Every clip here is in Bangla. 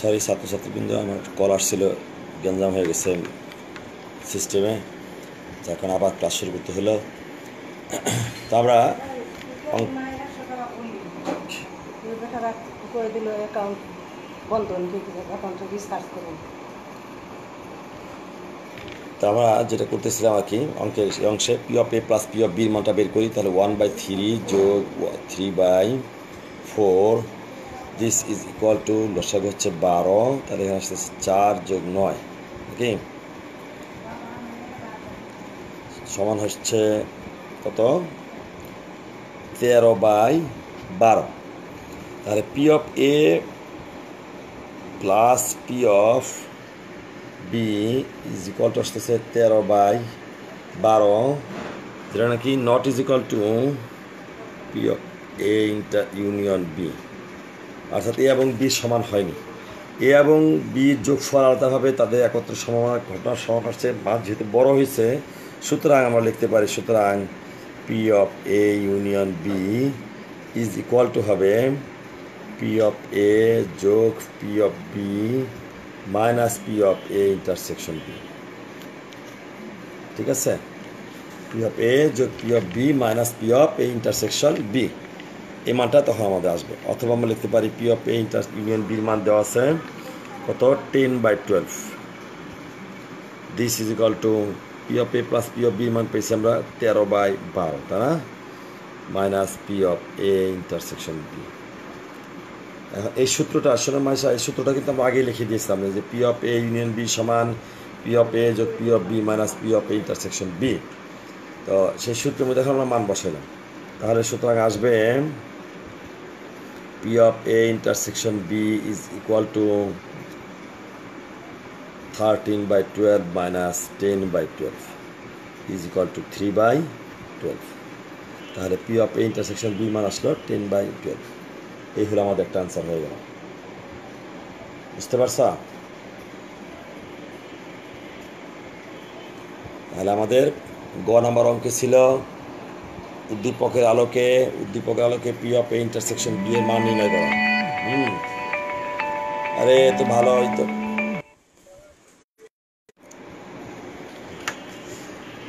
সরি, ছাত্রছাত্রীবৃন্দ, আমার কল আসছিল, গ্যাঞ্জাম হয়ে গেছে সিস্টেমে তো এখন আবার ক্লাস শুরু করতে হলো। তো আমরা তো আমরা যেটা করতেছিলাম আর কি, অঙ্কের অংশে P of A plus P of বির মানটা বের করি, তাহলে ওয়ান বাই থ্রি যোগ three by four this is equal to লসাগ হচ্ছে বারো, তাহলে এখানে আসতেছে চার যোগ নয় ওকে সমান হচ্ছে কত? তেরো বাই বারো। তাহলে P of A plus P of B is equal to আসতেছে তেরো বাই বারো। যেটা নাকি not is equal to P of A inter union B অর্থাৎ এ এবং বি সমান হয়নি। এ এবং বির যোগফল আলাদাভাবে তাদের একত্র সমান ঘটনার আসছে। মান যেহেতু বড় হয়েছে, সুতরাং আমরা লিখতে পারি, সুতরাং P of A union B is equal to হবে পি অফ এ যোগ P of B minus P of A intersection B ঠিক আছে? পি অফ এ যোগ P of B minus P of A intersection B এই মানটা তখন আমাদের আসবে। অথবা আমরা লিখতে পারি P of A interest union বির মান দেওয়া আছে কত? Ten by twelve this is equal to P of A plus P of B মান পেয়েছি আমরা তেরো বাই বারো, তাই না? Minus P of A intersection B এখন এই সূত্রটা, আসলে মাইসা এই সূত্রটা কিন্তু আমরা আগেই লিখে দিয়েছিলাম যে P of A union B সমান পি অফ এ যোগ P of B minus P of A intersection B তো সেই সূত্রের মধ্যে এখন আমরা মান বসাইলাম। তাহলে সুতরাং আসবে P of A intersection B is equal to thirteen by twelve minus ten by twelve is equal to three by twelve তাহলে P of A intersection B মান আসলো টেন বাই টুয়েলভ এই হলো আমাদের একটা আনসার হয়ে গেল। বুঝতে পারছা? তাহলে আমাদের গ নাম্বার অঙ্কে ছিল উদ্দীপকের আলোকে উদ্দীপকের আলোকে P of A intersection B এর মান নির্ণয় করা। হুম। আরে তো ভালো হয়তো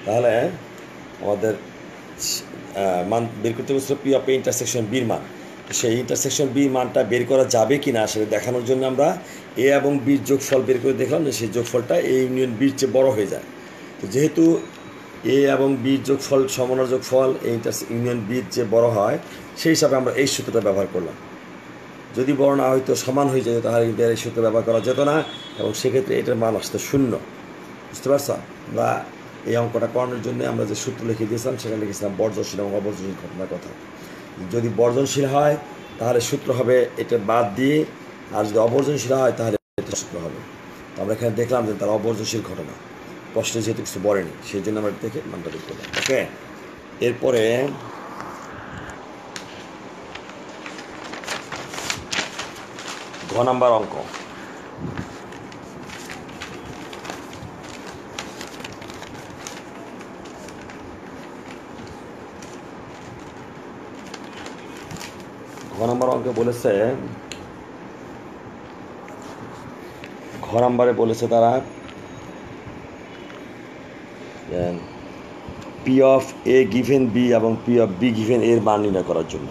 তাহলে, আমাদের মান বের করতে বলছিল পি অফ এ ইন্টারসেকশন বির মান। সেই ইন্টারসেকশন বি মানটা বের করা যাবে কি না সেটা দেখানোর জন্য আমরা এ এবং বির যোগফল বের করে দেখলাম যে সেই যোগফলটা এ ইউনিয়ন বির চেয়ে বড় হয়ে যায়। তো যেহেতু এ এবং বির যোগফল সমনার যোগফল এই ইন্টার ইউনিয়ন বির যে বড় হয়, সেই হিসাবে আমরা এই সূত্রটা ব্যবহার করলাম। যদি বড় না হয়তো সমান হয়ে যেত তাহলে কিন্তু এই সূত্র ব্যবহার করা যেত না এবং সেক্ষেত্রে এটার মান আসতো শূন্য। বুঝতে পারছ? বা এই অঙ্কটা করানোর জন্য আমরা যে সূত্র লিখে দিয়েছিলাম, সেখানে লিখেছিলাম বর্জনশীল এবং অবর্জনশীল ঘটনার কথা। যদি বর্জনশীল হয়, তাহলে সূত্র হবে এটা বাদ দিয়ে, আর যদি অবর্জনশীল হয়, তাহলে সূত্র হবে। তো আমরা এখানে দেখলাম যে তার অবর্জনশীল ঘটনা। প্রশ্নে যেহেতু কিছু বলেনি সেই জন্য আমরা দেখে মানটা বের করলাম ওকে এরপরে ঘ নাম্বার অঙ্ক। ঘ নাম্বার অঙ্কে বলেছে, ঘ নাম্বারে বলেছে তারা P of A given B এবং পি অফ বি গিভেন এর মান নির্ণয় করার জন্য।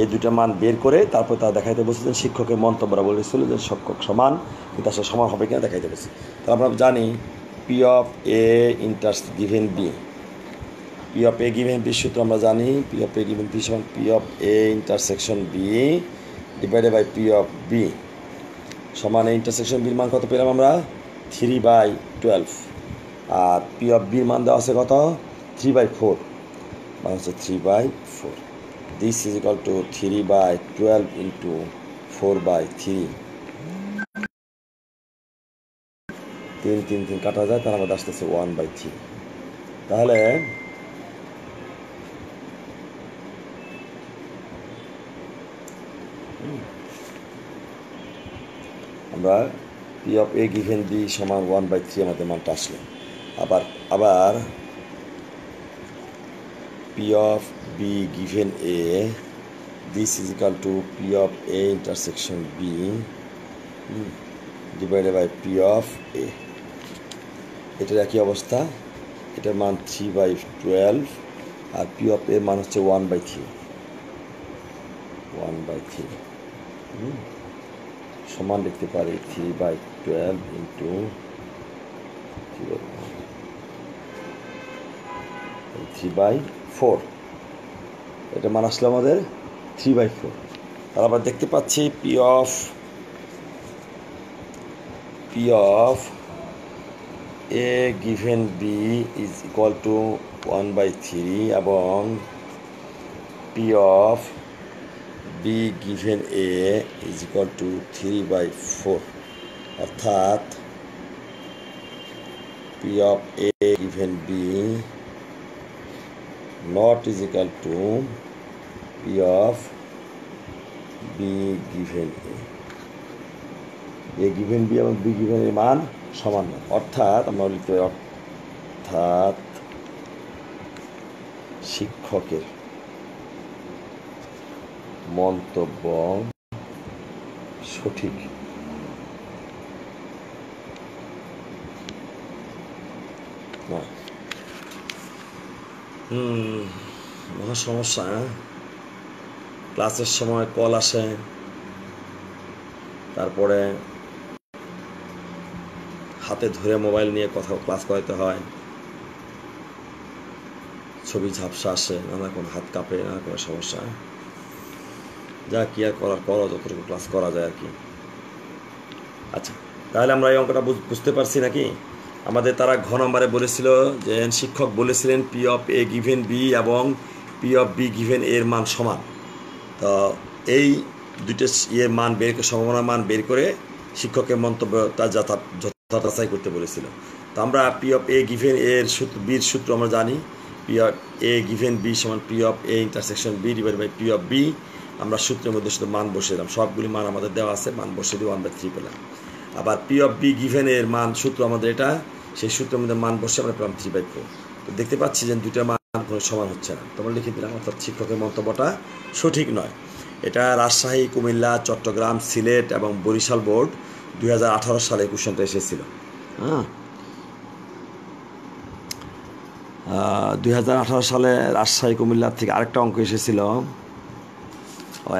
এই দুটো মান বের করে তারপর তারা দেখাইতে বসেছেন শিক্ষকের মন্তব্যরা বলেছিল যে শিক্ষক সমান, কিন্তু আসলে সমান হবে কিনা দেখাইতে বসে তো আমরা জানি P of A inter given B P of A given B সূত্র আমরা জানি P of A given B সমান P of A intersection B divided by P of B সমান এ ইন্টারসেকশন বির মান কত পেলাম আমরা? থ্রি বাই টুয়েলভ আর পি অফ বির মান দেওয়া আছে কত? থ্রি বাই ফোর মানে হচ্ছে three by four this is equal to three by twelve into four by three তিন তিন তিন কাটা যায়, তার আমাদের আসতেছে ওয়ান বাই থ্রি তাহলে আমরা P of A given B সমান ওয়ান বাই থ্রি আমাদের মানটা আসলো। আবার আবার P of B given A this is equal to P of A intersection B divided by P of A এটার একই অবস্থা, এটার মান থ্রি বাই টুয়েলভ আর পি অফ এর মান হচ্ছে one by three one by three সমান লিখতে পারি three by twelve into three by four. এটা মান আসলো আমাদের থ্রি বাই ফোর। আর আবার দেখতে পাচ্ছি P of P of A given B is equal to one by three এবং P of B given A is equal to three by four. অর্থাৎ P of A given B not is equal to p of b given a. A given b এবং b given এর মান সমান নয়। অর্থাৎ আমরা লিখতে পারি, অর্থাৎ শিক্ষকের মন্তব্য সঠিক। নয়। হুম মহা সমস্যা হ্যাঁ? ক্লাসের সময় কল আসে, তারপরে হাতে ধরে মোবাইল নিয়ে কথা ক্লাস করাইতে হয়, ছবি ঝাপসা আসে, নানা রকম হাত কাঁপে, নানা রকম সমস্যা। যা কি আর করার, করো, যতটুকু ক্লাস করা যায় আর কি। আচ্ছা তাহলে আমরা এই অঙ্কটা বুঝ- বুঝতে পারছি নাকি? আমাদের তারা ঘ নম্বরে বলেছিল যে শিক্ষক বলেছিলেন P of A given B এবং পি অফ বি গিভেন এর মান সমান। তো এই দুইটা ইয়ের মান বের করে সম্ভাবনার মান বের করে শিক্ষকের মন্তব্য তা যথা যথাযাচাই করতে বলেছিল। তো আমরা পি অফ এ গিভেন এর সূত্র বির সূত্র আমরা জানি। P of A given B সমান P of A intersection B divide by P of B আমরা সূত্রের মধ্যে শুধু মান বসিয়ে দিলাম। সবগুলি মান আমাদের দেওয়া আছে। মান বসে দিয়ে বাই থ্রি পেলাম। আবার পি অফ বি গিভেন এর মান সূত্র আমাদের এটা, সেই সূত্রের মধ্যে মান বসে আমরা পেলাম থ্রি বাই ফোর তো দেখতে পাচ্ছি যে দুইটা মান কোনো সমান হচ্ছে না। তোমরা লিখে দিলাম, অর্থাৎ শিক্ষকের মন্তব্যটা সঠিক নয়। এটা রাজশাহী, কুমিল্লা, চট্টগ্রাম, সিলেট এবং বরিশাল বোর্ড দু হাজার আঠারো সালে কোশ্চেনটা এসেছিল। হ্যাঁ? দুই হাজার আঠারো সালে রাজশাহী কুমিল্লার থেকে আরেকটা অঙ্ক এসেছিল।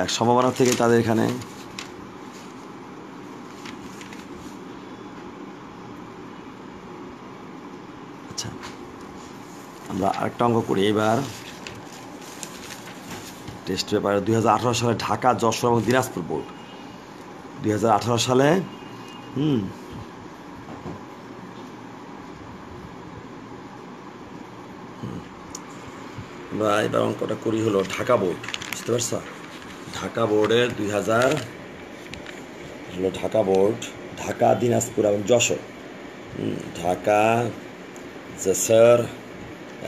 এক সম্ভাবনা থেকে তাদের এখানে আরেকটা অঙ্ক করি, এবার টেস্ট পেপারে দুই সালে ঢাকা, যশোর এবং দিনাজপুর বোর্ড দুই হাজার আঠেরো সালে, হুম। আমরা এবার অঙ্কটা করি হলো ঢাকা বোর্ড বুঝতে পারছ? ঢাকা বোর্ডের দুই হাজার, হলো ঢাকা বোর্ড ঢাকা, দিনাজপুর এবং যশোর। ঢাকা, যশোর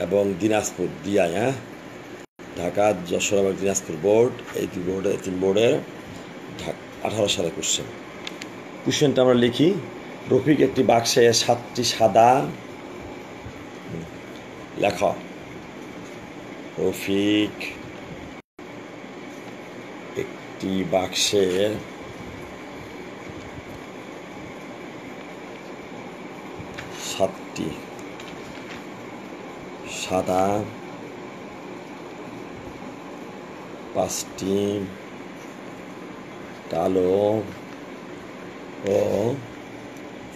এবং দিনাজপুর, ডিআই হ্যাঁ? ঢাকা যশোর এবং দিনাজপুর বোর্ড, এই দুই বোর্ডে তিন বোর্ডের আঠারো সালে কোশ্চেন কোশ্চেনটা আমরা লিখি। রফিক একটি বাক্সে সাতটি সাদা লেখা। রফিক একটি বাক্সে সাতটি সাদা, পাঁচটি কালো ও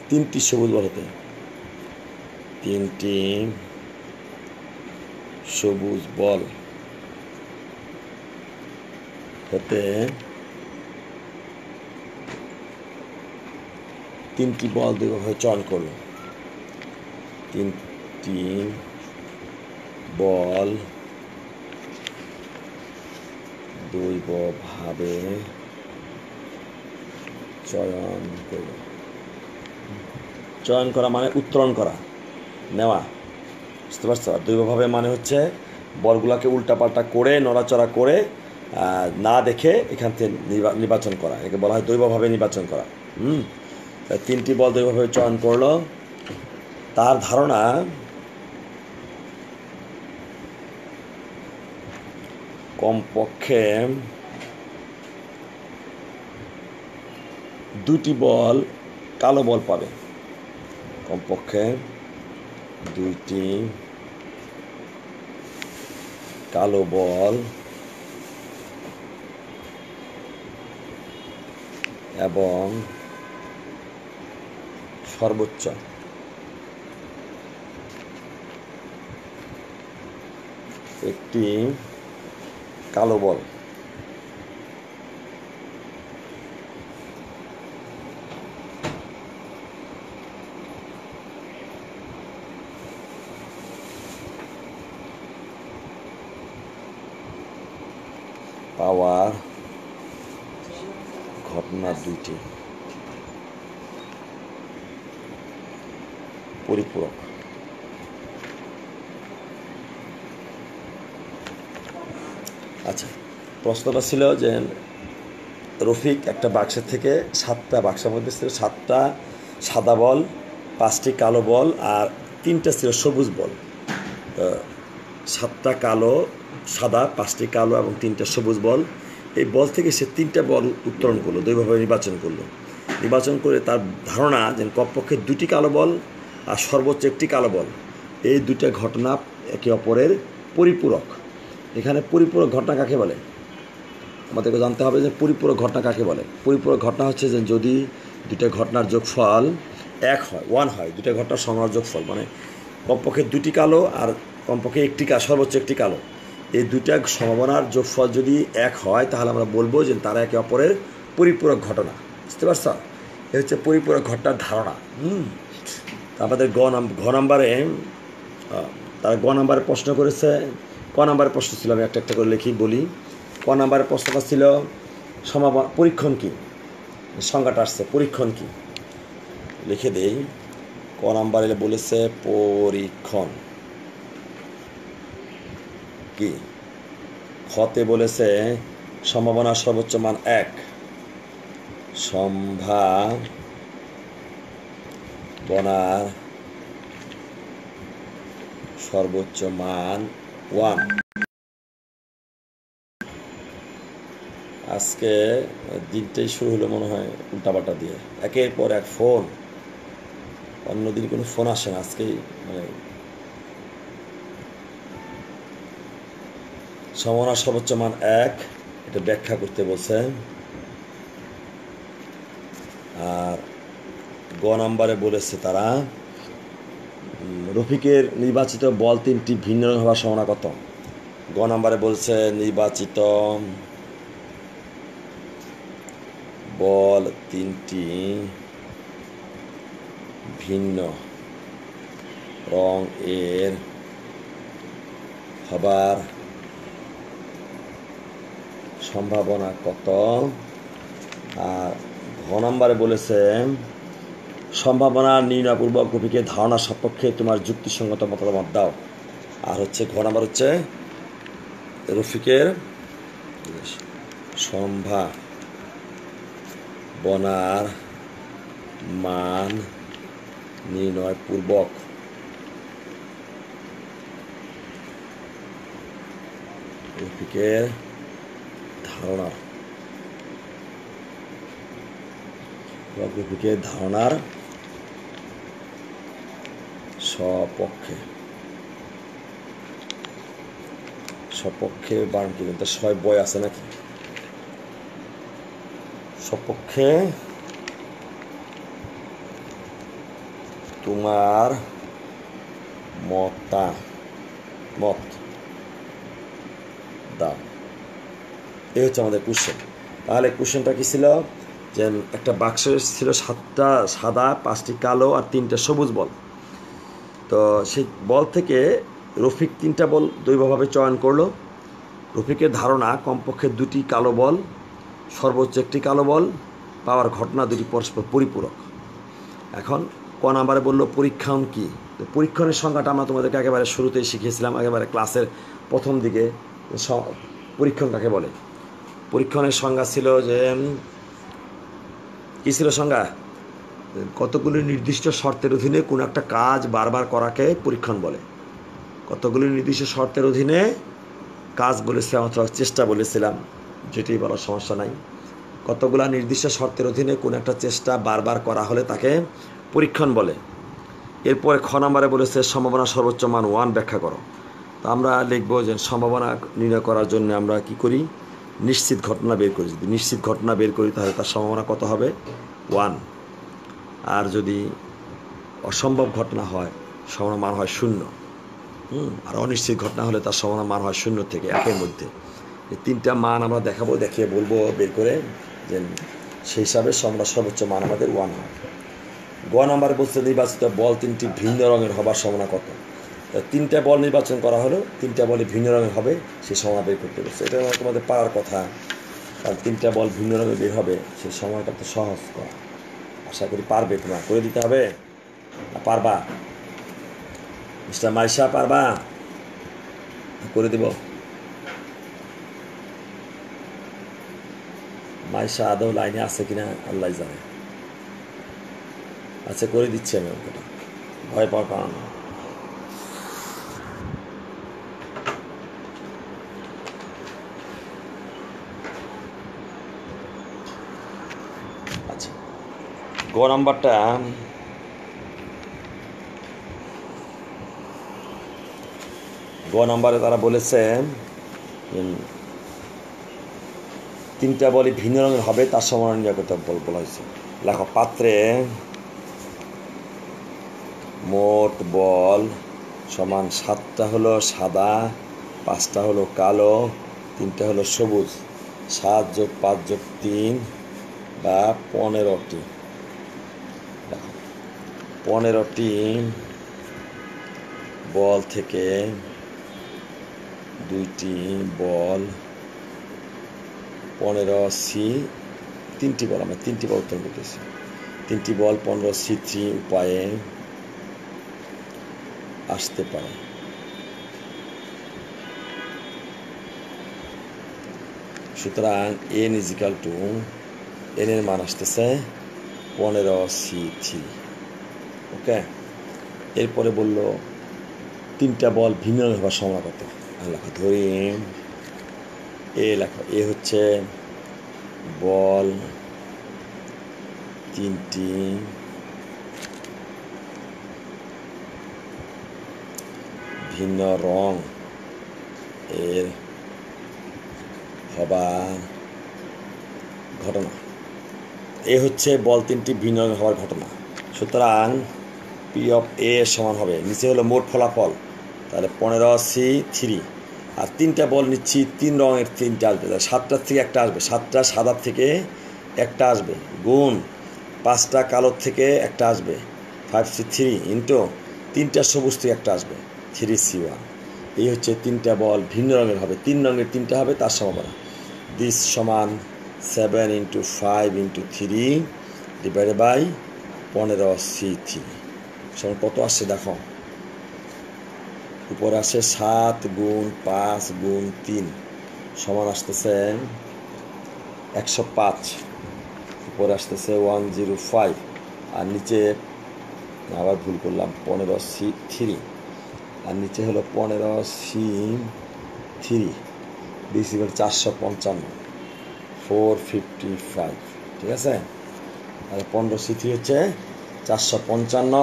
তিনটি সবুজ বলতে তিনটি সবুজ বল হতে তিনটি বল দুইভাবে চয়ন করল তিনটি বল। দৈবভাবে চয়ন করল চয়ন করা মানে উত্তরণ করা, নেওয়া। বুঝতে পারছ? দৈবভাবে মানে হচ্ছে বলগুলাকে উল্টাপাল্টা করে, নড়াচড়া করে না দেখে এখান থেকে নির্বা- নির্বাচন করা। একে বলা হয় দৈবভাবে নির্বাচন করা। হুম? তিনটি বল দৈবভাবে চয়ন করল। তার ধারণা কমপক্ষে দুটি বল কালো বল পাবে। কমপক্ষে দুইটি কালো বল এবং সর্বোচ্চ। একটি কালো বল পাওয়ার ঘটনা দুইটি পরিপূরক আচ্ছা প্রশ্নটা ছিল যে রফিক একটা বাক্সের থেকে সাতটা বাক্সের মধ্যে ছিল সাতটা সাদা বল, পাঁচটি কালো বল আর তিনটা ছিল সবুজ বল। সাতটা কালো, সাদা, পাঁচটি কালো এবং তিনটা সবুজ বল। এই বল থেকে সে তিনটা বল উত্তোলন করল, দুইভাবে নির্বাচন করল। নির্বাচন করে তার ধারণা যে কমপক্ষে দুটি কালো বল আর সর্বোচ্চ একটি কালো বল। এই দুইটা ঘটনা একে অপরের পরিপূরক। এখানে পরিপূরক ঘটনা কাকে বলে? আমাদেরকে জানতে হবে যে পরিপূরক ঘটনা কাকে বলে? পরিপূরক ঘটনা হচ্ছে যে যদি দুইটা ঘটনার যোগফল এক হয় ওয়ান হয়, দুইটা ঘটনার সংগ্রহ যোগফল মানে কমপক্ষে দুটি কালো আর কমপক্ষে একটি কালো সর্বোচ্চ একটি কালো। এই দুইটা সম্ভাবনার যোগফল যদি এক হয়, তাহলে আমরা বলব যে তারা একে অপরের পরিপূরক ঘটনা। বুঝতে পারছ? এ হচ্ছে পরিপূরক ঘটনার ধারণা। হুম। আমাদের গ নাম, ঘ নাম্বারে তারা গ নাম্বারে প্রশ্ন করেছে। ক নাম্বারে প্রশ্ন ছিল, আমি একটা একটা করে লিখি, বলি। ক নাম্বারের প্রশ্নটা ছিল সমাবন পরীক্ষণ কি? সংজ্ঞাটা আসছে, পরীক্ষণ কি? লিখে দেই, ক নাম্বারে বলেছে পরীক্ষণ। কি? খতে বলেছে সম্ভাবনা সর্বোচ্চ মান এক। সম্ভাবনার সর্বোচ্চ মান ওয়ান। আজকে দিনটাই শুরু হলো মনে হয় উল্টাপাল্টা দিয়ে। একের পর এক ফোন। অন্যদিন কোনো ফোন আসে না আজকেই মানে। সম্ভাবনার সর্বোচ্চ মান এক, এটা ব্যাখ্যা করতে বলছে আর গ নাম্বারে বলেছে তারা রফিকের নির্বাচিত বল তিনটি ভিন্ন হওয়ার সম্ভাবনা কত? গ নাম্বারে বলছে নির্বাচিত বল তিনটি ভিন্ন রং এর হবার সম্ভাবনা কত? আর ঘ নম্বরে বলেছে, সম্ভাবনা নির্ণয়পূর্বক রফিকে ধারণা সপক্ষে তোমার যুক্তিসঙ্গত মতামত দাও। আর হচ্ছে ঘ নম্বর হচ্ছে রফিকের সম্ভাবনার মান নির্ণয় পূর্বক ধারণার রফিকের ধারণার সপক্ষে বারণ কি কিন্তু ছয় বয় আছে নাকি? সপক্ষে তোমার মতা, মত দাও। এই হচ্ছে আমাদের কোশ্চেন তাহলে কোশ্চেনটা কি ছিল? যে একটা বাক্সের ছিল সাতটা সাদা, পাঁচটি কালো আর তিনটা সবুজ বল। তো সেই বল থেকে রফিক তিনটা বল দৈবভাবে চয়ন করল। রফিকের ধারণা কমপক্ষে দুটি কালো বল সর্বোচ্চ একটি কালো বল, পাওয়ার ঘটনা দুটি পরস্পর পরিপূরক। এখন ক নাম্বারে বলল, পরীক্ষণ কি? তো পরীক্ষণের সংজ্ঞাটা আমরা তোমাদেরকে একেবারে শুরুতেই শিখিয়েছিলাম, একেবারে ক্লাসের প্রথম দিকে পরীক্ষণ কাকে বলে? পরীক্ষণের সংজ্ঞা ছিল যে, কী ছিল সংজ্ঞা? কতগুলি নির্দিষ্ট শর্তের অধীনে কোনো একটা কাজ বারবার করাকে পরীক্ষণ বলে। কতগুলি নির্দিষ্ট শর্তের অধীনে কাজ বলেছিলাম অথবা চেষ্টা বলেছিলাম। যেটি বলার সমস্যা নাই। কতগুলা নির্দিষ্ট শর্তের অধীনে কোনো একটা চেষ্টা বারবার করা হলে তাকে পরীক্ষণ বলে। এরপরে খ নাম্বারে বলেছে, সম্ভাবনা সর্বোচ্চ মান ওয়ান ব্যাখ্যা করো। তো আমরা লিখব যে সম্ভাবনা নির্ণয় করার জন্য আমরা কি করি? নিশ্চিত ঘটনা বের করি। যদি নিশ্চিত ঘটনা বের করি, তাহলে তার সম্ভাবনা কত হবে? ওয়ান। আর যদি অসম্ভব ঘটনা হয়, সম্ভাবনা মান হয় শূন্য। আর অনিশ্চিত ঘটনা হলে তার সম্ভাবনা মান হয় শূন্য থেকে একের মধ্যে। এই তিনটা মান আমরা দেখাবো, দেখিয়ে বলব, বের করে, যে সেই হিসাবে সম্ভাবনা সর্বোচ্চ মান আমাদের ওয়ান হয় গ নাম্বার বলছে নির্বাচিত বল তিনটি ভিন্ন রঙের হবার সম্ভাবনা কত? তিনটা বল নির্বাচন করা হলো, তিনটা বলে ভিন্ন রঙের হবে, সেই সম্ভাবনা বের করতে বলছে। এটা তোমাদের পারার কথা, কারণ তিনটা বল ভিন্ন রঙের বের হবে, সেই সময়টা তো সহজ করা। আশা করি পারবে তোমরা। করে দিতে হবে? পারবা? মিস্টার মাইশা, পারবা? করে দিব। মাইশা আদৌ লাইনে আছে কিনা আল্লাহ জানে। আচ্ছা করে দিচ্ছি আমি অঙ্কটা ভয় পাওয়ার কারণ। আচ্ছা গ নাম্বারটা। গ নাম্বারে তারা বলেছে তিনটা বলি ভিন্ন রঙের হবে, তার সমান নির্ণয় করতে বল- হয়েছে। লেখো, পাত্রে মোট বল সমান সাতটা হলো সাদা, পাঁচটা হলো কালো, তিনটা হলো সবুজ। সাত যোগ পাঁচ যোগ তিন বা পনেরোটি। পনেরোটি বল থেকে দুইটি বল পনেরো সি, তিনটি বল, আমরা তিনটি বল উত্তর করতেছি। তিনটি বল পনেরো সি থ্রি উপায়ে আসতে পারে। সুতরাং এন ইজিক্যাল টু এন এর মান আসতেছে পনেরো সি থ্রি। ওকে? এরপরে বলল, তিনটা বল ভিন্ন হবার সময় কত? আর লেখো ধরি। এ লেখো, এ হচ্ছে বল তিনটি ভিন্ন রং এর হবার ঘটনা। এ হচ্ছে বল তিনটি ভিন্ন হওয়ার ঘটনা। সুতরাং পি অফ এ সমান হবে, নিচে হলো মোট ফলাফল, তাহলে পনেরো সি থ্রি। আর তিনটা বল নিচ্ছি, তিন রঙের তিনটা আসবে। সাতটার থেকে একটা আসবে, সাতটা সাদার থেকে একটা আসবে, গুণ। পাঁচটা কালোর থেকে একটা আসবে ফাইভ সি থ্রি ইন্টু তিনটা সবুজ থেকে একটা আসবে থ্রি সি ওয়ান এই হচ্ছে তিনটা বল, ভিন্ন রঙের হবে। তিন রঙের তিনটা হবে, তার সম্ভাবনা দিস সমান seven into five into three divided by পনেরো সি থ্রি সমান কত আসছে, দেখো। উপরে আসে সাত গুণ পাঁচ গুণ তিন। সমান আসতেছে একশো পাঁচ। উপরে আসতেছে ওয়ান জিরো ফাইভ। আর নিচে আবার ভুল করলাম, পনেরো সি থ্রি। আর নিচে হলো পনেরো সি থ্রি। ডিসিবল চারশো পঞ্চান্ন। Four fifty five. ঠিক আছে? আর পনেরো সি থ্রি হচ্ছে চারশো পঞ্চান্ন।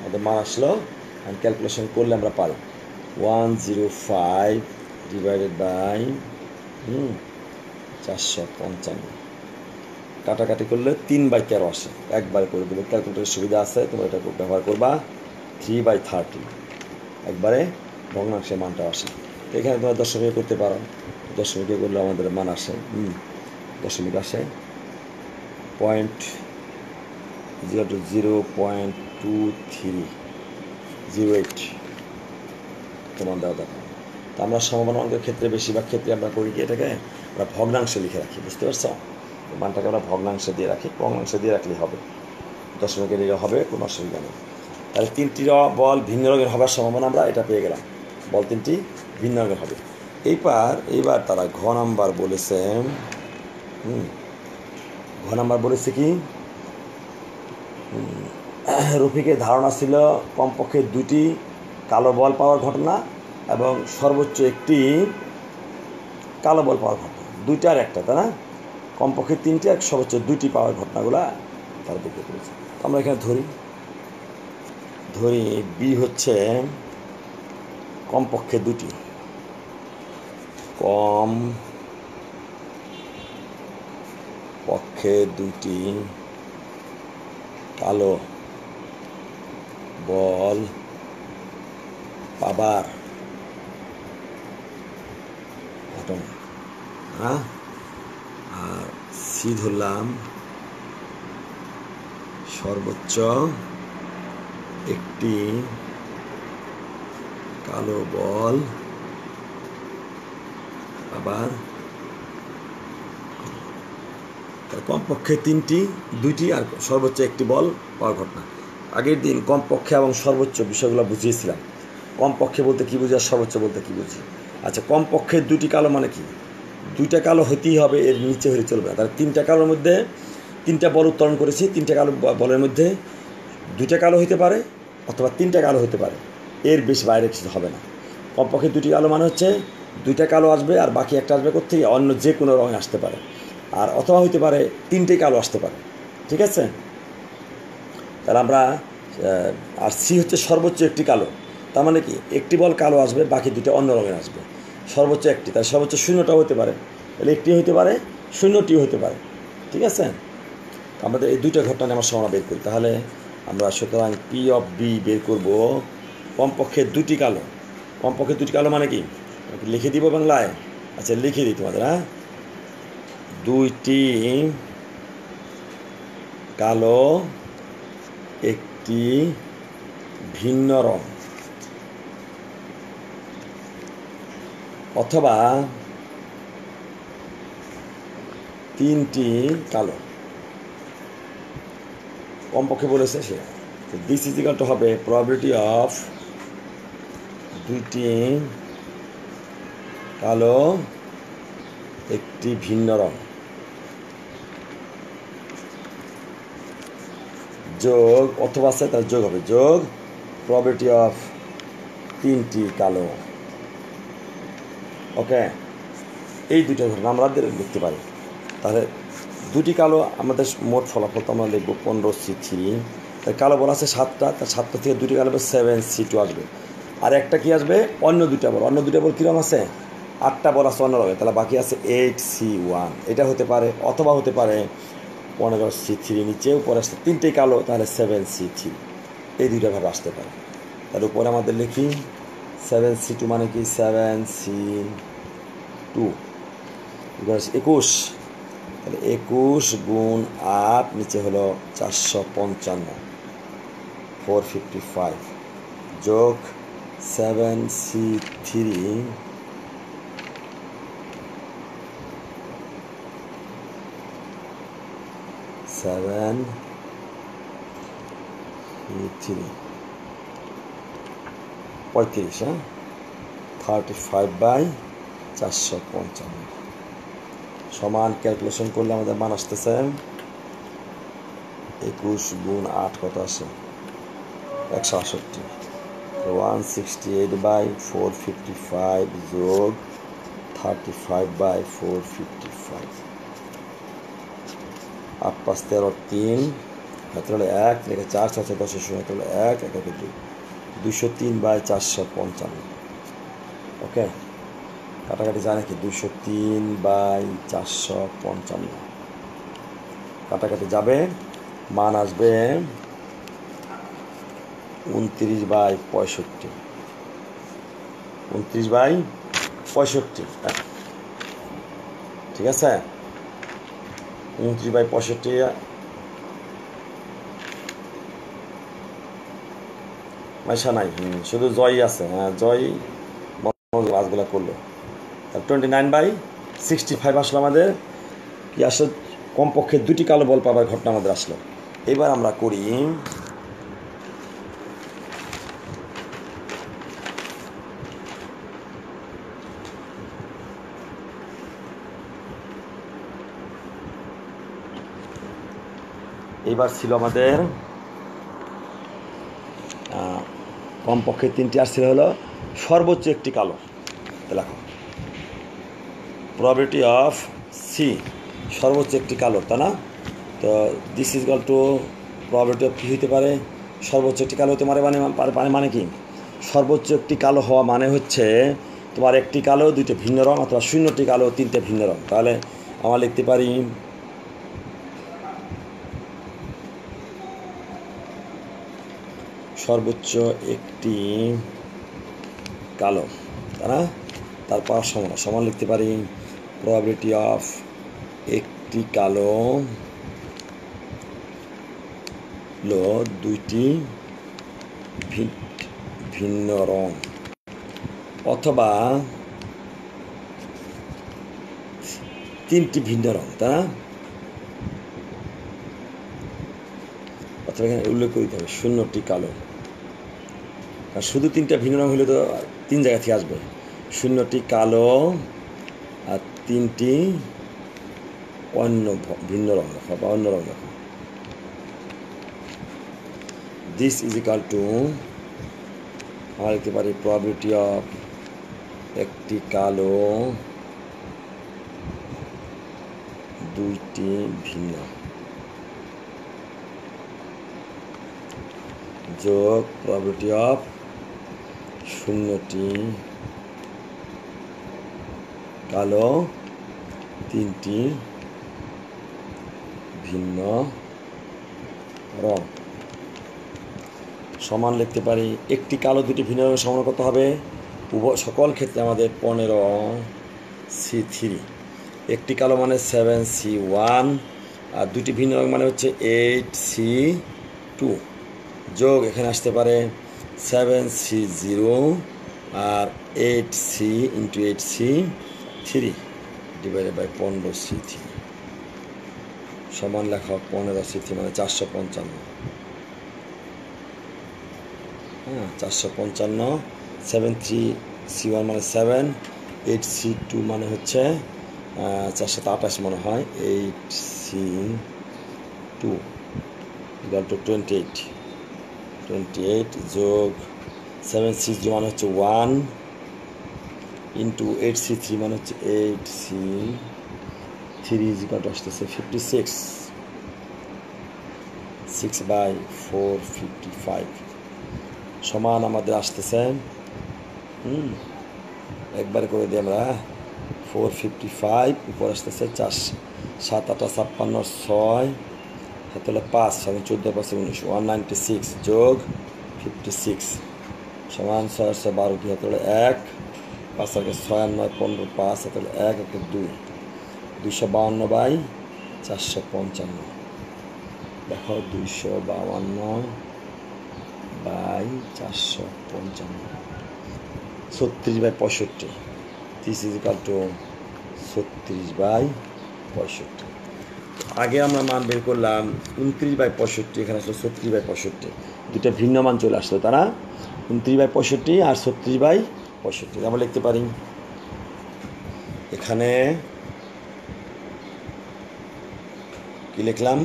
আমাদের মান আসলো। ক্যালকুলেশন করলে আমরা পারি। One zero five divided by hmm চারশো পঞ্চান্ন। কাটাকাটি করলে তিন বাই তেরো আসে। একবার করে দিলে ক্যালকুলেটারের সুবিধা আছে, তোমরা এটা ব্যবহার করবা। থ্রি বাই থার্টি একবারে ভগ্নাংশের মানটা আসে। এখানে তোমরা দশমিকে করতে পারো। দশমিকে করলে আমাদের মান আসে, হুম, দশমিক আসে। Point zero two zero point two three zero eight তোমার দেওয়া দেখো তো আমরা সমমান অঙ্কের ক্ষেত্রে বেশিরভাগ ক্ষেত্রে আমরা করি কি এটাকে? আমরা ভগ্নাংশ লিখে রাখি, বুঝতে পারছ? মানটাকে আমরা ভগ্নাংশ দিয়ে রাখি, ভগ্নাংশ দিয়ে রাখলেই হবে। দশমিকের দিকে হবে, কোনো অসুবিধা নেই। তাহলে তিনটি বল ভিন্ন রঙের হবার সম্ভাবনা আমরা এটা পেয়ে গেলাম। বল তিনটি ভিন্ন রঙের হবে। এইবার এইবার তারা ঘ নাম্বার বলেছে, হুম, ঘ নাম্বার বলেছে কি? রফিকের ধারণা ছিল কমপক্ষে দুটি কালো বল পাওয়ার ঘটনা এবং সর্বোচ্চ একটি কালো বল পাওয়ার ঘটনা। দুইটা আর একটা, তাই না? কমপক্ষে তিনটি আর সর্বোচ্চ দুইটি পাওয়ার ঘটনাগুলা তার বের করেছে আমরা এখানে ধরি। ধরি বি হচ্ছে কমপক্ষে দুটি কম পক্ষে দুটি কালো বল পাবার ঘটনা হ্যাঁ আর সি ধরলাম সর্বোচ্চ। একটি কালো বল। আবার কমপক্ষে তিনটি, দুইটি আর সর্বোচ্চ একটি বল পাওয়ার ঘটনা। আগের দিন কমপক্ষে এবং সর্বোচ্চ বিষয়গুলো বুঝিয়েছিলাম। কমপক্ষে বলতে কি বুঝি আর সর্বোচ্চ বলতে কি বুঝি? আচ্ছা কমপক্ষে দুটি কালো মানে কি? দুইটা কালো হতেই হবে, এর নিচে হলে চলবে না। তাহলে তিনটা কালোর মধ্যে তিনটা বল উত্তোলন করেছি, তিনটা কালো বলের মধ্যে দুইটা কালো হতে পারে অথবা তিনটা কালো হতে পারে। এর বেশি বাইরে কিছু হবে না। কমপক্ষে দুটি কালো মানে হচ্ছে দুইটা কালো আসবে আর বাকি একটা আসবে কোথেকে অন্য যে কোনো রঙে আসতে পারে। আর অথবা হতে পারে তিনটে কালো আসতে পারে। ঠিক আছে? তাহলে আমরা আর সি হচ্ছে সর্বোচ্চ একটি কালো। তার মানে কি? একটি বল কালো আসবে, বাকি দুটো অন্য রঙের আসবে। সর্বোচ্চ একটি তার সর্বোচ্চ শূন্যটাও হতে পারে। তাহলে একটি হতে পারে শূন্যটিও হতে পারে। ঠিক আছে? আমাদের এই দুইটা ঘটনা আমরা সমানা বের করি। তাহলে আমরা সুতরাং পি অফ বি বের করব। কমপক্ষে দুটি কালো। কমপক্ষে দুটি কালো মানে কি? লিখে দিব বাংলায়? আচ্ছা লিখে দিই তোমাদের হ্যাঁ? দুইটি কালো, একটি ভিন্ন রং। অথবা তিনটি কালো। কমপক্ষে বলেছে সে। দিস ইজ ইকাল টু হবে প্রবাবিলিটি অফ দুইটি কালো, একটি ভিন্ন রং। যোগ অথবা আছে তার যোগ হবে। যোগ প্রবাবিলিটি অফ তিনটি কালো। ওকে? এই দুইটা ঘটনা আমরা দেখতে পারি। তাহলে দুটি কালো আমাদের মোট ফলাফল তো আমরা দেখব পনেরো সি থ্রি তার কালো বলা আছে সাতটা, তার সাতটা থেকে দুটি কালো সেভেন সি টু আসবে। আর একটা কি আসবে? অন্য দুইটা বল। অন্য দুইটা বল কীরকম আছে? আটটা বল আছে অন্য তাহলে বাকি আছে এইট সি ওয়ান এটা হতে পারে, অথবা হতে পারে পনেরো সি থ্রি নিচে, উপরে আসছে তিনটে কালো, তাহলে সেভেন সি থ্রি এই দুইটা ভাবে আসতে পারে। তার উপরে আমাদের লিখি সেভেন সি টু মানে কি সেভেন সি টু একুশ, তাহলে একুশ গুণ আট নিচে হলো চারশো পঞ্চান্ন ফোর ফিফটি ফাইভ যোগ seven C three seven three পঁয়ত্রিশ হ্যাঁ থার্টি ফাইভ বাই চারশো পঞ্চান্ন সমান ক্যালকুলেশন করলে আমাদের মান আসতেছে একুশ গুণ আট কত আসে একশো আটষট্টি one sixty eight by four fifty five যোগ thirty five by four fifty five আট পাঁচ তেরো তিন হাতে এক থেকে চার ছয় দশের শূন্য এক এক একে দুই দুশো তিন বাই চারশো পঞ্চান্ন। ওকে? কাটাকাটি যায় নাকি দুশো তিন বাই চারশো পঞ্চান্ন। কাটাকাটি যাবে, মান আসবে উনত্রিশ বাই পঁয়ষট্টি। উনত্রিশ বাই পঁয়ষট্টি। ঠিক আছে? উনত্রিশ বাই পঁয়ষট্টি মাইশা নাই। শুধু জয় আছে হ্যাঁ জয় কাজগুলো করল। Twenty nine by sixty five আসলো আমাদের। কি আসলে কমপক্ষে দুটি কালো বল পাবার ঘটনা আমাদের আসলো। এবার আমরা করি এবার ছিল আমাদের কমপক্ষে তিনটি আর হলো সর্বোচ্চ একটি কালো। লেখো। প্রবাবিলিটি অফ সি সর্বোচ্চ একটি কালো, তাই না? তো this is equal to probability of কী হতে পারে, সর্বোচ্চ একটি কালো হতে পারে মানে পারে মানে কি? সর্বোচ্চ একটি কালো হওয়া মানে হচ্ছে তোমার একটি কালো, দুইটা ভিন্ন রং অথবা শূন্যটি কালো, তিনটে ভিন্ন রং। তাহলে আমরা লিখতে পারি সর্বোচ্চ একটি কালো, তাই না? তারপর সমান সমান লিখতে পারি। প্রবাবিলিটি অফ একটি কালো হলো দুইটি ভিন্ন রং। অথবা তিনটি ভিন্ন রং, তাই না? অথবা এখানে উল্লেখ করতে হবে, শূন্যটি কালো। শুধু তিনটা ভিন্ন রং হলে তো তিন জায়গা থেকে আসবে। শূন্যটি কালো আর তিনটি অন্য ভিন্ন রং লেখা বা অন্য রং লেখা। দিস ইজ ইকাল টু আমরা লিখতে পারি প্রবাবিলিটি অফ একটি কালো, দুইটি ভিন্ন। যোগ প্রবাবিলিটি অফ শূন্যটি। কালো, তিনটি। ভিন্ন রং। সমান লিখতে পারি, একটি কালো, দুটি ভিন্ন রঙের সমান কত হবে। উভয়, সকল ক্ষেত্রে আমাদের পনেরো সি থ্রি। একটি কালো মানে সেভেন সি ওয়ান, আর দুটি ভিন্ন রং মানে হচ্ছে এইট সি টু। যোগ এখানে আসতে পারে seven C zero R eight C into eight C three divided by পনেরো সি থ্রি সমান লেখা পনেরো সি থ্রি মানে চারশো পঞ্চান্ন। হ্যাঁ চারশো পঞ্চান্ন সেভেন থ্রি সি ওয়ান মানে সেভেন এইট সি টু মানে হচ্ছে চারশো আঠাশ মনে হয় eight C two two twenty eight twenty eight যোগ সেভেন সি জি মানে হচ্ছে one into eight C three মানে হচ্ছে eight C three is equal to আসতেছে fifty six six by four fifty five সমান আমাদের আসতেছে একবারে করে দিই আমরা ফোর ফিফটি ফাইভ উপর আসতেছে চার, সাত আটা, ছাপ্পান্ন, ছয় সাত হলো পাঁচ সাত চোদ্দ, পাঁচ উনিশ, ওয়ান, নাইনটি সিক্স যোগ ফিফটি সিক্স। সমান ছয় একশো বারো, দুই হাতে এক, পাঁচ আগে ছয় আর নয়, পনেরো, পাঁচ হাতে হলো এক, একে দুই। দুইশো বাউন্ন বাই চারশো পঞ্চান্ন। দেখো দুইশো বাউান্ন বাই চারশো পঞ্চান্ন। ছত্রিশ বাই পঁয়ষট্টি। তিরিশ ইজিকাল টু ছত্রিশ বাই পঁয়ষট্টি। আগে আমরা মান বের করলাম উনত্রিশ বাই পঁয়ষট্টি, এখানে আসলো ছত্রিশ বাই পঁয়ষট্টি। দুটো ভিন্ন মান চলে আসলো তারা উনত্রিশ বাই পঁয়ষট্টি আর ছত্রিশ বাই পঁয়ষট্টি, আমরা লিখতে পারি। এখানে কি লিখলাম?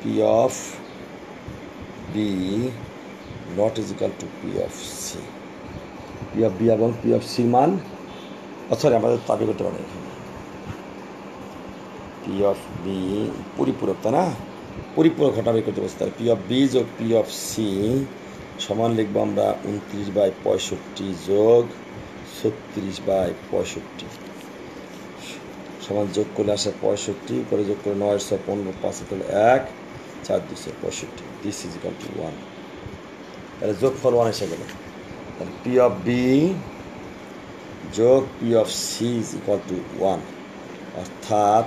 P of B not is equal to P of C P of B এবং পি অফ সির মান সরি আমাদের দাবি করতে পারি। পি অফ বি পরিপূরক তাই না? পরিপূরক ঘটনা বের করতে পারছি তাহলে পি অফ বি যোগ পি অফ সি সমান লিখব আমরা উনত্রিশ বাই পঁয়ষট্টি যোগ ছত্রিশ বাই পঁয়ষট্টি। সমান যোগ করলে আসে পঁয়ষট্টি করে যোগ করে নয়শো পনেরো, পাঁচ তাহলে এক, চার দুশো পঁয়ষট্টি। This is equal to one তাহলে যোগ ফল ওয়ান এসে গেল। তাহলে পি অফ বি যোগ P of C is equal to one অর্থাৎ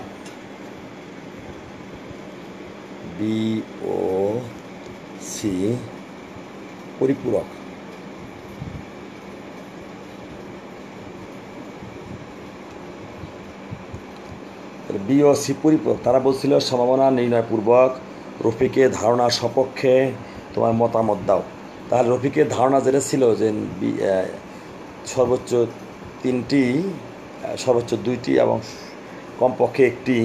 বি ও সি পরিপূরক। বি ও সি পরিপূরক, তারা বলছিল সম্ভাবনা নির্ণয়পূর্বক রফিকে ধারণার সপক্ষে তোমার মতামত দাও। তাহলে রফিকের ধারণা যেটা ছিল যে বি সর্বোচ্চ তিনটি, সর্বোচ্চ দুইটি এবং কমপক্ষে একটি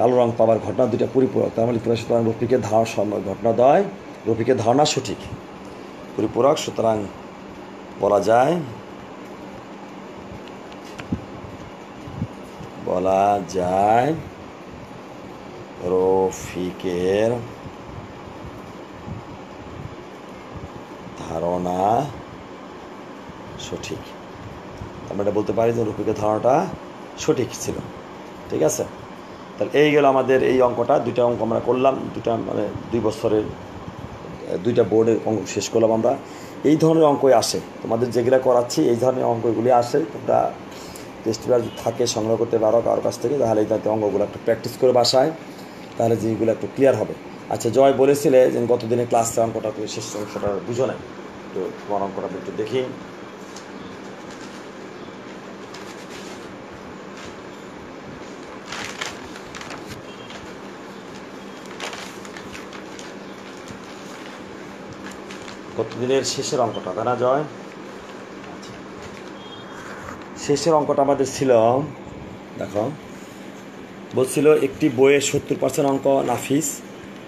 কালো রং পাওয়ার ঘটনা দুইটা পরিপূরক। তার মানে সুতরাং রফিকের ধারণা সম- ঘটনা দয়, রফিকের ধারণা সঠিক। পরিপূরক, সুতরাং বলা যায় বলা যায় রফিকের ধারণা সঠিক। আমরা এটা বলতে পারি যে রফিকের ধারণাটা সঠিক ছিল। ঠিক আছে? তাহলে এই গেল আমাদের এই অঙ্কটা, দুইটা অঙ্ক আমরা করলাম দুটা মানে দুই বছরের, দুইটা বোর্ডের অঙ্ক শেষ করলাম আমরা। এই ধরনের অঙ্কই আসে। তোমাদের যেগুলো করাচ্ছি, এই ধরনের অঙ্কগুলি আসে। তোমরা টেস্ট পেপার থাকে, সংগ্রহ করতে পারো কারোর কাছ থেকে, তাহলে এই ধরনের অঙ্কগুলো একটু প্র্যাকটিস করে বাসায়, তাহলে জিনিসগুলো একটু ক্লিয়ার হবে। আচ্ছা জয় বলেছিলে যে গত দিনে ক্লাসে অঙ্কটা তুমি শেষ অংশটা বুঝো নাই, তো তোমার অঙ্কটা একটু দেখি। গত দিনের শেষের অঙ্কটা? তাই না জয়। শেষের অঙ্কটা আমাদের ছিল, দেখো, বলছিল একটি বইয়ের সত্তর পার্সেন্ট অঙ্ক নাফিস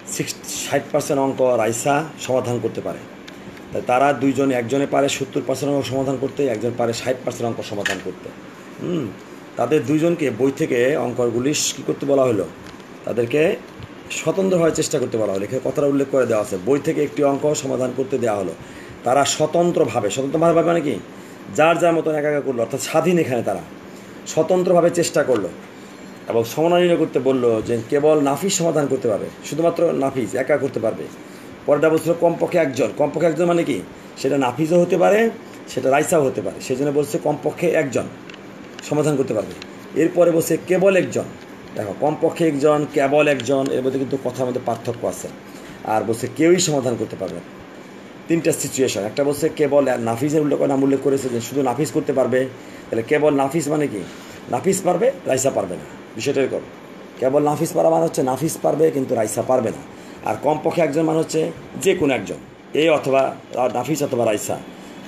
সিক্স ষাট পার্সেন্ট অঙ্ক রাইসা সমাধান করতে পারে। তাই তারা দুইজন একজনে পারে সত্তর পার্সেন্ট অঙ্ক সমাধান করতে, একজন পারে ষাট পার্সেন্ট অঙ্ক সমাধান করতে। হুম, তাদের দুইজনকে বই থেকে অঙ্কগুলি কী করতে বলা হলো? তাদেরকে স্বতন্ত্রভাবে চেষ্টা করতে বলা হলো। এখানে কথাটা উল্লেখ করে দেওয়া আছে। বই থেকে একটি অঙ্ক সমাধান করতে দেওয়া হলো। তারা স্বতন্ত্রভাবে স্বতন্ত্রভাবে মানে কি? যার যার মতন একা একা করল, অর্থাৎ স্বাধীন এখানে তারা। স্বতন্ত্রভাবে চেষ্টা করল। এবং সমাধান করতে বলল যে কেবল নাফিস সমাধান করতে পারবে, শুধুমাত্র নাফিস একা করতে পারবে। পরেরটা বলছিল কমপক্ষে একজন। কমপক্ষে একজন মানে কি? সেটা নাফিজও হতে পারে, সেটা রাইসাও হতে পারে। সেই জন্য বলছে কমপক্ষে একজন সমাধান করতে পারবে। এরপরে বলছে কেবল একজন। দেখো, কমপক্ষে একজন, কেবল একজন, এর মধ্যে কিন্তু কথার মধ্যে পার্থক্য আছে। আর বলছে কেউই সমাধান করতে পারবে তিনটা সিচুয়েশন একটা বলছে কেবল নাফিসের উল্লেখ নাম উল্লেখ করেছে যে শুধু নাফিস করতে পারবে, তাহলে কেবল নাফিস মানে কি? নাফিস পারবে, রাইসা পারবে না। বিষয়টা এরকম। কেবল নাফিস পারা মানে হচ্ছে নাফিস পারবে, কিন্তু রাইসা পারবে না। আর কমপক্ষে একজন মানে হচ্ছে যে কোনো একজন, এ অথবা নাফিস অথবা রাইসা।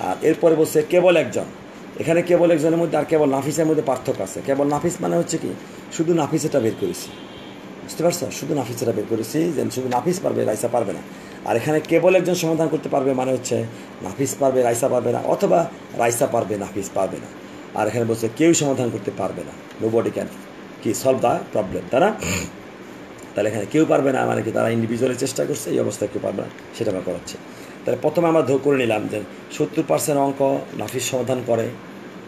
আর এরপরে বলছে কেবল একজন। এখানে কেবল একজনের মধ্যে আর কেবল নাফিসের মধ্যে পার্থক্য আছে। কেবল নাফিস মানে হচ্ছে কি? শুধু নাফিসেটা বের করেছি। বুঝতে পারছ? শুধু নাফিসেটা বের করেছি যে শুধু নাফিস পারবে, রাইসা পারবে না। আর এখানে কেবল একজন সমাধান করতে পারবে মানে হচ্ছে নাফিস পারবে, রাইসা পারবে না, অথবা রাইসা পারবে, নাফিস পারবে না। আর এখানে বলছে কেউ সমাধান করতে পারবে না। নো বডি ক্যান কি সলভ দ্য প্রবলেম না? তাহলে এখানে কেউ পারবে না মানে কি তারা ইন্ডিভিজুয়ালি চেষ্টা করছে, এই অবস্থায় কেউ পারবে না, সেটা আমরা করাচ্ছে। তাহলে প্রথমে আমরা ধর করে নিলাম যে সত্তর পার্সেন্ট অঙ্ক নাফিস সমাধান করে।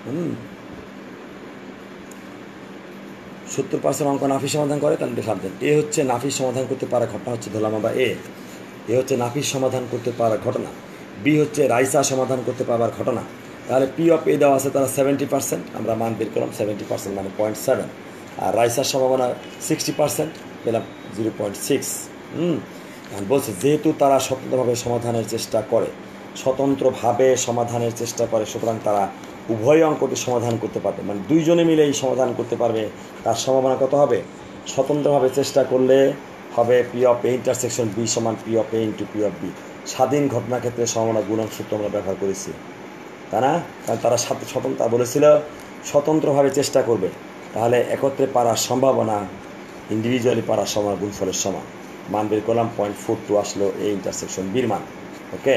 হুম। সত্তর পার্সেন্ট অঙ্ক নাফিস সমাধান করে, তাহলে ভাবছেন এ হচ্ছে নাফিস সমাধান করতে পারা ঘটনা, হচ্ছে ধরলাম আমরা এ। এ হচ্ছে নাফিস সমাধান করতে পারার ঘটনা। বি হচ্ছে রাইসা সমাধান করতে পারার ঘটনা। তাহলে পি অফ এ দেওয়া আছে তারা সেভেন্টি পার্সেন্ট আমরা মান বের করলাম সেভেন্টি পার্সেন্ট মানে পয়েন্ট সেভেন আর রাইসার সম্ভাবনা সিক্সটি পার্সেন্ট পেলাম জিরো পয়েন্ট সিক্স হুম। বলছে, যেহেতু তারা স্বতন্ত্রভাবে সমাধানের চেষ্টা করে, স্বতন্ত্রভাবে সমাধানের চেষ্টা করে, সুতরাং তারা উভয় অঙ্কটি সমাধান করতে পারবে। মানে দুইজনে মিলে এই সমাধান করতে পারবে, তার সম্ভাবনা কত হবে? স্বতন্ত্রভাবে চেষ্টা করলে হবে P of A intersection B সমান P of A into P of B স্বাধীন ঘটনা ক্ষেত্রে সম্ভাবনা গুণন সূত্র আমরা ব্যবহার করেছি, তাই না? কারণ তারা স্বতন্ত্র বলেছিল স্বতন্ত্রভাবে চেষ্টা করবে। তাহলে একত্রে পারার সম্ভাবনা ইন্ডিভিজুয়ালি পারার সময় গুণফলের সমান। মান বের করলাম পয়েন্ট ফোর টু আসলো এই ইন্টারসেকশন বির মান ওকে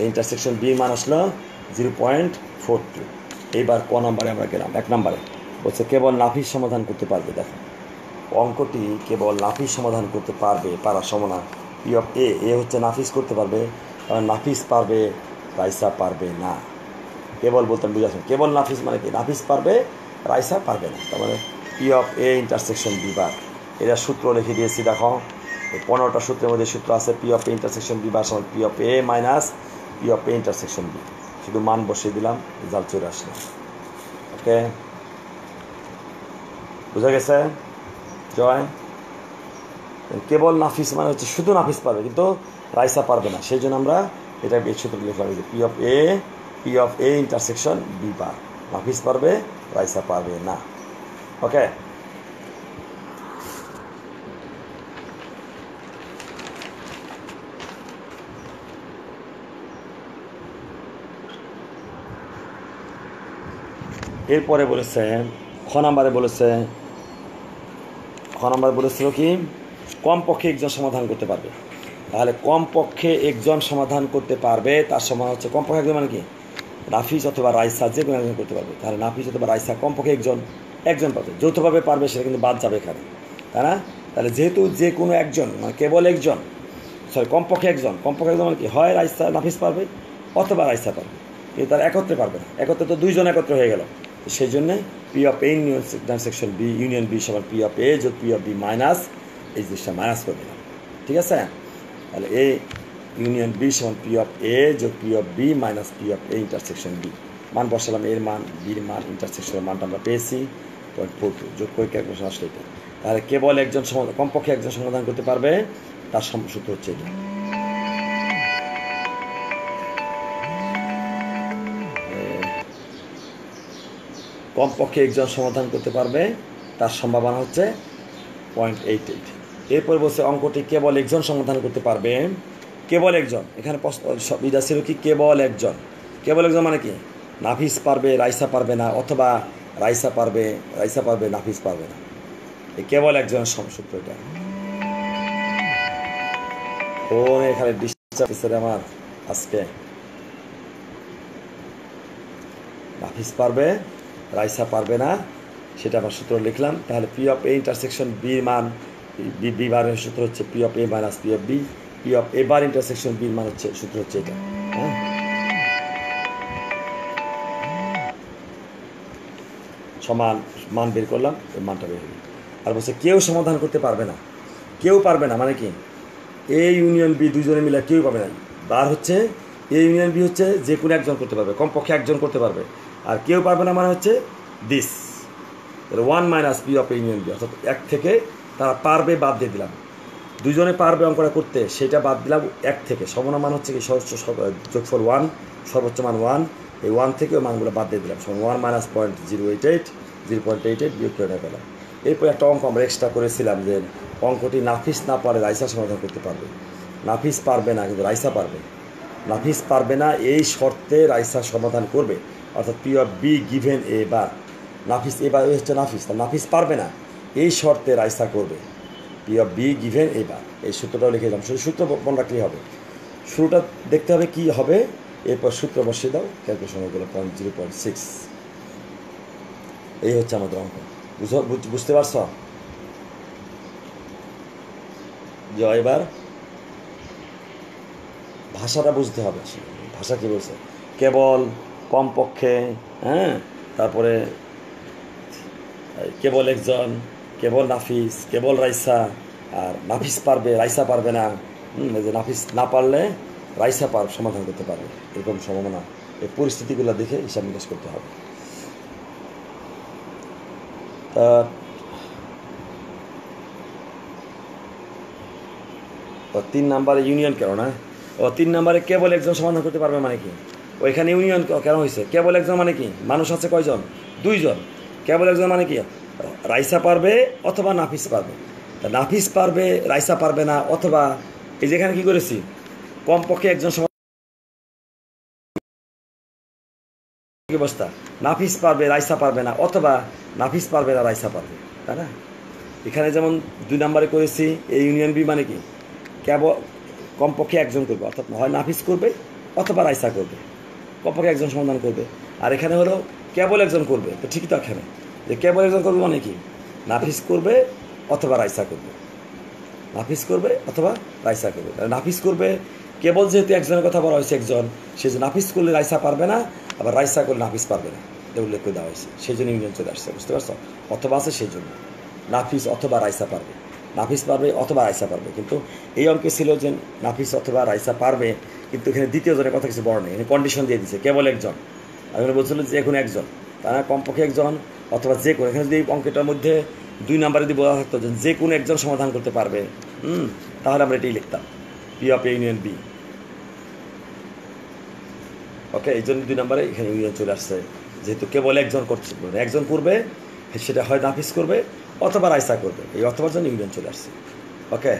এই ইন্টারসেকশন বির মান আসলো জিরো পয়েন্ট ফোর টু এইবার ক নম্বরে আমরা গেলাম, এক নম্বরে। বলছে কেবল নাফিস সমাধান করতে পারবে, দেখো। অঙ্কটি কেবল নাফিস সমাধান করতে পারবে, পারার সম্ভাবনা পি অফ এ এ হচ্ছে নাফিস করতে পারবে নাফিস পারবে, রাইসা পারবে না। কেবল বলতেন বুঝাচ্ছেন কেবল নাফিস মানে কি? নাফিস পারবে, রাইসা পারবে না। তার মানে P of A intersection B bar এটা সূত্র লিখে দিয়েছি, দেখো। এই পনেরোটা সূত্রের মধ্যে সূত্র আছে P of intersection B bar সমান P of A minus P of A intersection B শুধু মান বসিয়ে দিলাম রেজাল্ট চলে আসলো। ওকে বুঝা গেছে? জয়। কেবল নাফিস মানে হচ্ছে শুধু নাফিস পারবে, কিন্তু রাইসা পারবে না। সেই জন্য আমরা এটা এই সূত্র লিখলাম যে P of A P of A intersection B bar. Nafis পারবে, রাইসা পারবে না। ওকে এরপরে বলেছে, খ নাম্বারে বলেছে, খ নাম্বার বলেছিল কি, কমপক্ষে একজন সমাধান করতে পারবে। তাহলে কমপক্ষে একজন সমাধান করতে পারবে, তার সমান হচ্ছে কমপক্ষে একজন মানে কি? নাফিস অথবা রাইসা যে কোনো একজন করতে পারবে। তাহলে নাফিস অথবা রাইসা কমপক্ষে একজন একজন পাবে। যৌথভাবে পারবে, সেটা কিন্তু বাদ যাবে এখানে। তাই না? তাহলে যেহেতু যে কোনো একজন মানে কেবল একজন সরি কমপক্ষে একজন কমপক্ষে একজন মানে কি? হয় রাইসা, নাফিস পারবে, অথবা রাইসা পারবে। কিন্তু তারা একত্রে পারবে না। একত্রে তো দুইজন একত্রে হয়ে গেল। সেই জন্যে P of A union section B union B সমান পি অফ এ যোগ পি অফ বি মাইনাস এই জিনিসটা মাইনাস করে দিলাম। ঠিক আছে? তাহলে এ ইউনিয়ন বি সমান পি অফ এ যোগ P of B minus P of A intersection B মান বসালাম এর মান বির মান ইন্টারসেকশনের মানটা আমরা পেয়েছি। পয়েন্ট ফোর টু যোগ করে ক্যালকুলেশন আসলে এটা। তাহলে কেবল একজন সমাধান, কমপক্ষে একজন সমাধান করতে পারবে? তার সূত্র হচ্ছে এটা। কমপক্ষে একজন সমাধান করতে পারবে, তার সম্ভাবনা হচ্ছে পয়েন্ট এইট এইট এরপর বলছে অঙ্কটি কেবল একজন সমাধান করতে পারবে, কেবল একজন। এখানে প্রশ্ন ছিল কি? কেবল একজন। কেবল একজন মানে কি? নাফিস পারবে, রাইসা পারবে না, অথবা রাইসা পারবে রাইসা পারবে, নাফিস পারবে না। এই কেবল একজনের সম- সূত্র এটা এখানে আমার, আজকে। নাফিস পারবে রাইসা পারবে না, সেটা আমার সূত্র লিখলাম। তাহলে পি অফ এ ইন্টারসেকশন বির মান বি বি বারের সূত্র হচ্ছে P of A minus P of B P of A bar intersection বির মান হচ্ছে, সূত্র হচ্ছে এটা। হ্যাঁ? সমান মান বের করলাম ওই মানটা বের হলো। আর বলছে কেউ সমাধান করতে পারবে না। কেউ পারবে না মানে কি? এ ইউনিয়ন বি দুজনে মিলে কেউ পাবে না। বার হচ্ছে এ ইউনিয়ন বি হচ্ছে যে কোনো একজন করতে পারবে, কমপক্ষে একজন করতে পারবে। আর কেউ পারবে না মানে হচ্ছে this one minus B of union B অর্থাৎ এক থেকে তারা পারবে বাদ দিয়ে দিলাম। দুজনে পারবে অঙ্কটা করতে, সেটা বাদ দিলাম এক থেকে। সমান মান হচ্ছে কি সর্বোচ্চ যোগফল ওয়ান সর্বোচ্চ মান ওয়ান এই ওয়ান থেকে মানগুলো বাদ দিয়ে দিলাম। সমান one minus point zero eight eight zero point eight eight বিয়োগ করে পেলাম এরপর একটা অঙ্ক আমরা এক্সট্রা করেছিলাম যে অঙ্কটি নাফিস না পারে রাইসা সমাধান করতে পারবে। নাফিস পারবে না, কিন্তু রাইসা পারবে। নাফিস পারবে না, এই শর্তে রাইসা সমাধান করবে। অর্থাৎ P of B given A বা নাফিস এবার হচ্ছে নাফিস, তা নাফিস পারবে না, এই শর্তে রাইসা করবে। P of B given A বা, এই সূত্রটাও লিখে দিলাম, শুধু সূত্র মনে রাখলেই হবে। শুরুটা দেখতে হবে কি হবে, এরপর সূত্র বসিয়ে দাও ক্যালকুলেশন হয়ে গেল পয়েন্ট জিরো পয়েন্ট সিক্স এই হচ্ছে আমাদের অঙ্ক, বুঝো বুঝ- বুঝতে পারছ? এবার ভাষাটা বুঝতে হবে ভাষা কি বলছে? কেবল কমপক্ষে হ্যাঁ? তারপরে, কেবল একজন, কেবল নাফিস, কেবল রাইসা, আর নাফিস পারবে, রাইসা পারবে না। যে নাফিস না পারলে রাইসা পার সমাধান করতে পারবে, এরকম সম্ভাবনা। এই পরিস্থিতিগুলো দেখে হিসাব নিকাশ করতে হবে। তা তিন নাম্বারে ইউনিয়ন কেন না? ও তিন নাম্বারে কেবল একজন সমাধান করতে পারবে মানে কি? ওইখানে ইউনিয়ন কেন হয়েছে কেবল একজন মানে কি? মানুষ আছে কয়জন? দুইজন। কেবল একজন মানে কি? রাইসা পারবে অথবা নাফিস পারবে। তা নাফিস পারবে, রাইসা পারবে না, অথবা এই যেখানে কি করেছি? কমপক্ষে একজন অবস্থা? নাফিস পারবে, রাইসা পারবে না, অথবা নাফিস পারবে না, রাইসা পারবে। তাই না? এখানে যেমন দুই নম্বরে করেছি, এই ইউনিয়ন বি মানে কি? কেবল কমপক্ষে একজন করবে, অর্থাৎ হয় নাফিস করবে অথবা রাইসা করবে। কমপক্ষে একজন সমাধান করবে। আর এখানে হলো কেবল একজন করবে। তো ঠিকই তো এখানে। যে কেবল একজন করবে মানে কি? নাফিস করবে অথবা রাইসা করবে। নাফিস করবে অথবা রাইসা করবে। নাফিস করবে, কেবল যেহেতু একজনের কথা বলা হয়েছে একজন, সে যে নাফিস করলে রাইসা পারবে না, আবার রাইসা করলে নাফিস পারবে না। এটা উল্লেখ করে দেওয়া হয়েছে। সেই জন্য ইউনিয়ন চলে আসছে, বুঝতে পারছ? অথবা আছে সেই জন্য। নাফিস অথবা রাইসা পারবে। নাফিস পারবে অথবা রাইসা পারবে। কিন্তু এই অঙ্কে ছিল যে নাফিস অথবা রাইসা পারবে, কিন্তু এখানে দ্বিতীয় জনের কথা কিছু বড় নেই। এখানে কন্ডিশন দিয়ে দিচ্ছে কেবল একজন। আমি বলছিল যে এখন একজন। তারা কমপক্ষে একজন অথবা যে কোনো। এখানে যদি এই অঙ্কটার মধ্যে দুই নাম্বারে যদি বলা থাকতো যে কোনো একজন সমাধান করতে পারবে, হুম, তাহলে আমরা এটাই লিখতাম। P of union B okay এই জন্য দুই নম্বরে এখানে ইউনিয়ন চলে আসছে। যেহেতু কেবল একজন করছে। একজন করবে, সেটা হয় নাফিস করবে অথবা রাইসা করবে এই অথবার জন্য ইউনিয়ন চলে আসছে। ওকে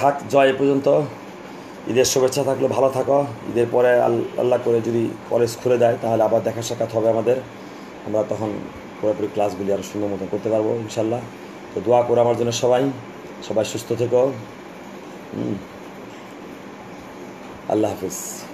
থাক, জয় পর্যন্ত। ঈদের শুভেচ্ছা থাকলে, ভালো থাকো। ঈদের পরে আল- আল্লাহ করে যদি কলেজ খুলে দেয়, তাহলে আবার দেখা সাক্ষাৎ হবে আমাদের। আমরা তখন পুরোপুরি ক্লাসগুলি আরও সুন্দর মতো করতে পারব, ইনশাল্লাহ। তো দোয়া করো আমার জন্য সবাই। সবাই সুস্থ থেকো। আল্লাহ হাফিজ।